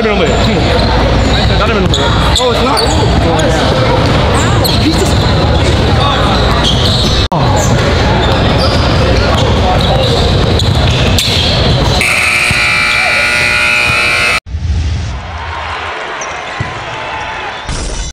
나를 배운 거예요. 나를 배운 거예요. 어, 좋아.